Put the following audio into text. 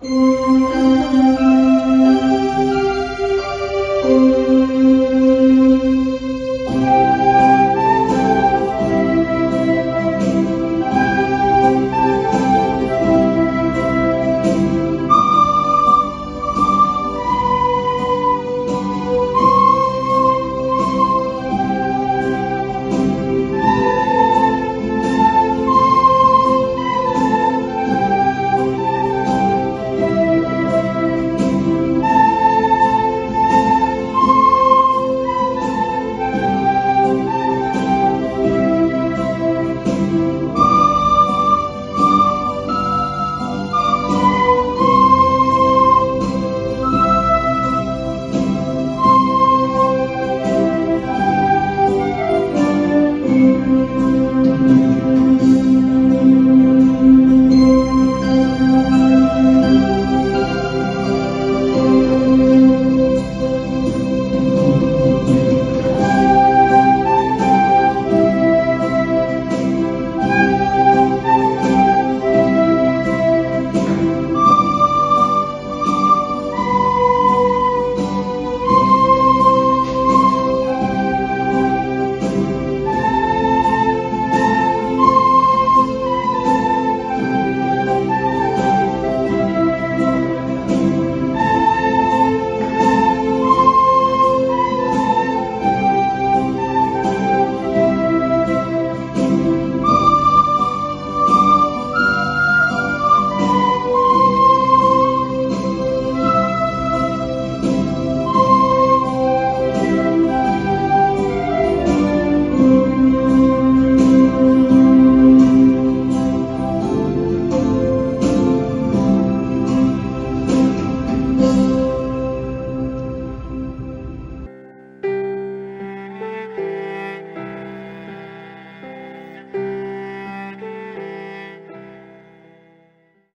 Mm-hmm.